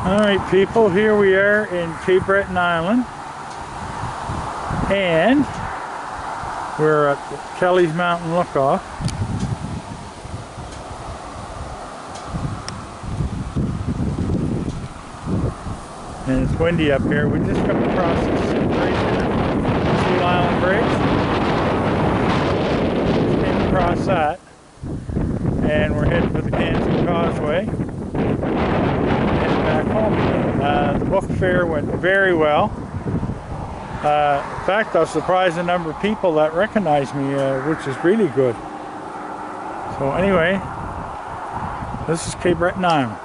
Alright people, here we are in Cape Breton Island and we're at Kelly's Mountain Lookoff. And it's windy up here. We just come across this bridge Seal Island Bridge. Just came across that. And we're heading for the Canso Causeway book fair went very well. Uh, in fact, I was surprised the number of people that recognized me, uh, which is really good. So anyway, this is Cape Breton Island.